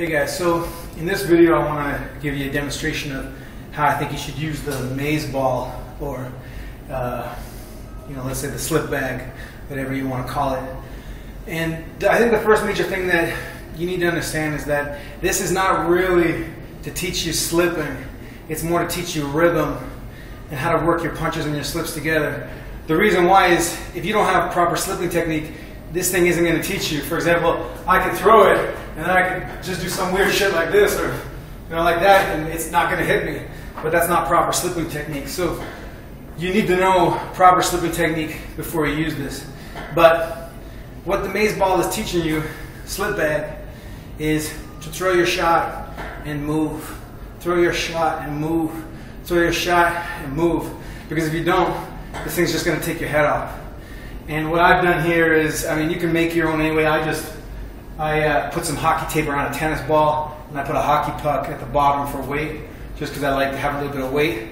Hey guys, so in this video I want to give you a demonstration of how I think you should use the maize ball or uh, you know let's say the slip bag, whatever you want to call it. And I think the first major thing that you need to understand is that this is not really to teach you slipping, it's more to teach you rhythm and how to work your punches and your slips together. The reason why is if you don't have proper slipping technique, this thing isn't going to teach you. For example, I could throw it and then I could just do some weird shit like this or you know like that and it's not going to hit me. But that's not proper slipping technique. So you need to know proper slipping technique before you use this. But what the maize ball is teaching you, slip bag, is to throw your shot and move. Throw your shot and move. Throw your shot and move. Because if you don't, this thing's just going to take your head off. And what I've done here is, I mean, you can make your own anyway. I just, I uh, put some hockey tape around a tennis ball, and I put a hockey puck at the bottom for weight, just because I like to have a little bit of weight.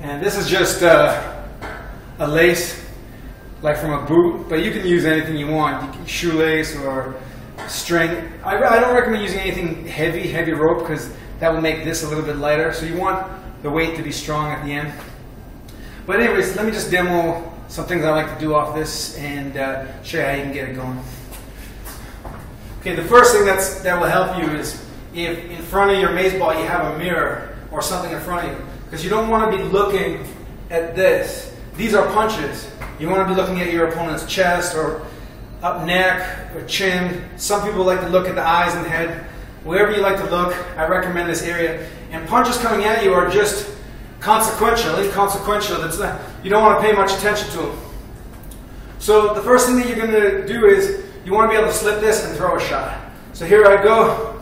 And this is just uh, a lace, like from a boot, but you can use anything you want. You can shoelace or string. I, I don't recommend using anything heavy, heavy rope, because that will make this a little bit lighter. So you want the weight to be strong at the end. But anyways, let me just demo some things I like to do off this and uh, show you how you can get it going. Okay, the first thing that's, that will help you is if in front of your maize ball you have a mirror or something in front of you, because you don't want to be looking at this. These are punches. You want to be looking at your opponent's chest or up neck or chin. Some people like to look at the eyes and the head. Wherever you like to look, I recommend this area. And punches coming at you are just consequential, inconsequential. That's not, you don't want to pay much attention to them. So the first thing that you're going to do is you want to be able to slip this and throw a shot. So here I go.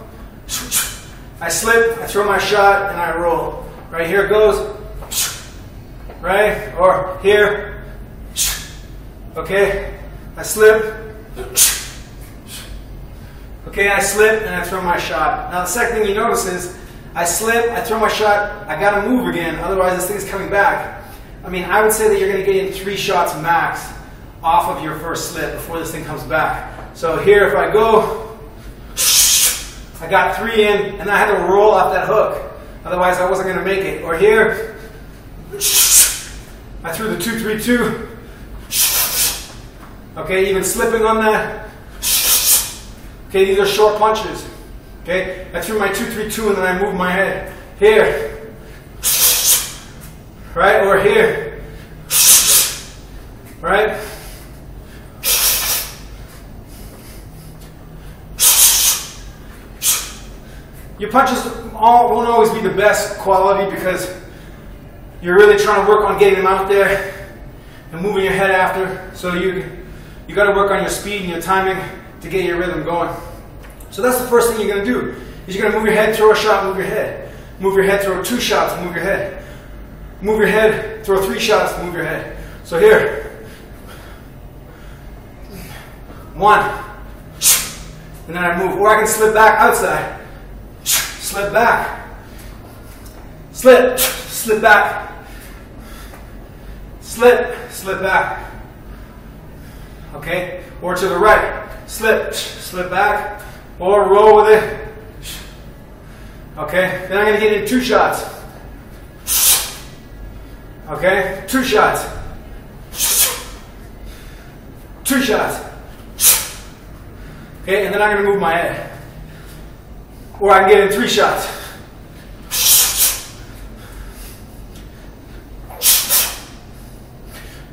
I slip, I throw my shot, and I roll. Right here it goes. Right? Or here. Okay? I slip. Okay, I slip and I throw my shot. Now the second thing you notice is I slip, I throw my shot, I gotta move again, otherwise this thing's coming back. I mean, I would say that you're gonna get in three shots max off of your first slip before this thing comes back. So here, if I go, I got three in, and I had to roll off that hook. Otherwise, I wasn't gonna make it. Or here, I threw the two, three, two. Okay, even slipping on that. Okay, these are short punches. Okay, I threw my two, three, two, and then I moved my head here, right, or here, right. Your punches all, won't always be the best quality because you're really trying to work on getting them out there and moving your head after. So you you got to work on your speed and your timing to get your rhythm going. So that's the first thing you're going to do. Is you're going to move your head, throw a shot, move your head. Move your head, throw two shots, move your head. Move your head, throw three shots, move your head. So here. One. And then I move. Or I can slip back outside. Slip back. Slip. Slip back. Slip. Slip back. Okay? Or to the right. Slip. Slip back or roll with it. Okay, then I'm going to get in two shots. Okay, two shots. Two shots. Okay, and then I'm going to move my head. Or I can get in three shots.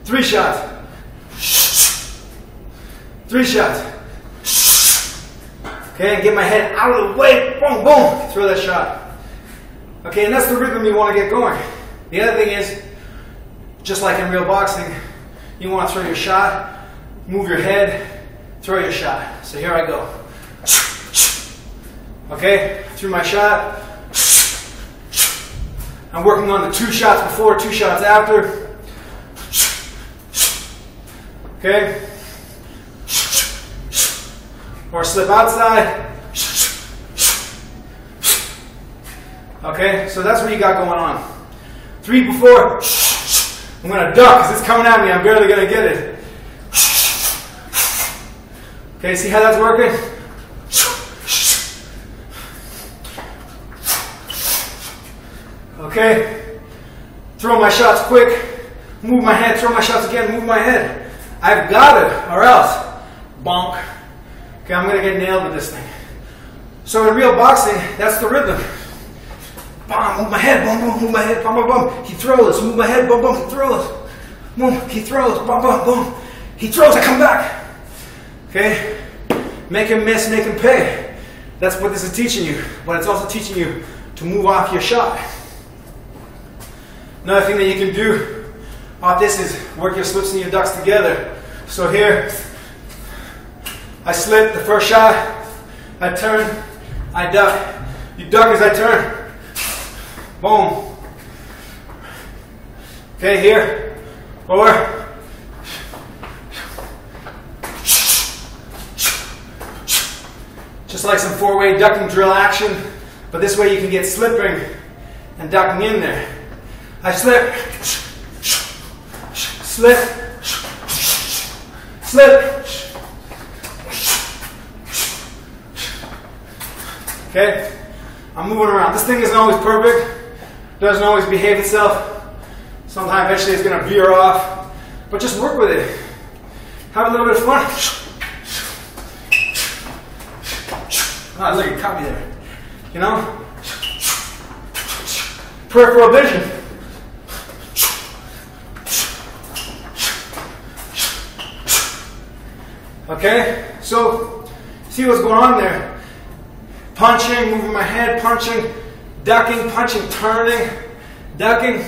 Three shots. Three shots. Okay, and get my head out of the way. Boom, boom. Throw that shot. Okay, and that's the rhythm you want to get going. The other thing is, just like in real boxing, you want to throw your shot, move your head, throw your shot. So here I go. Okay, threw my shot. I'm working on the two shots before, two shots after. Okay or slip outside. Okay, so that's what you got going on. Three before, I'm gonna duck because it's coming at me, I'm barely gonna get it. Okay, see how that's working? Okay? Throw my shots quick, move my head, throw my shots again, move my head. I've got it, or else, bonk. Okay, I'm gonna get nailed with this thing. So in real boxing, that's the rhythm. Bam, move my head, boom, boom, move my head, bum, bum. He throws, move my head, boom, boom, he throws. Boom, he throws, bum, bum, boom. He throws, I come back. Okay? Make him miss, make him pay. That's what this is teaching you. But it's also teaching you to move off your shot. Another thing that you can do off this is work your slips and your ducks together. So here, I slip the first shot, I turn, I duck. You duck as I turn. Boom. Okay, here. Or just like some four-way ducking drill action, but this way you can get slipping and ducking in there. I slip, slip, slip. Okay? I'm moving around. This thing isn't always perfect, doesn't always behave itself. Sometimes eventually it's going to veer off, but just work with it. Have a little bit of fun. Ah, look, you caught me there. You know? Peripheral vision. Okay? So, see what's going on there. Punching, moving my head, punching, ducking, punching, turning, ducking.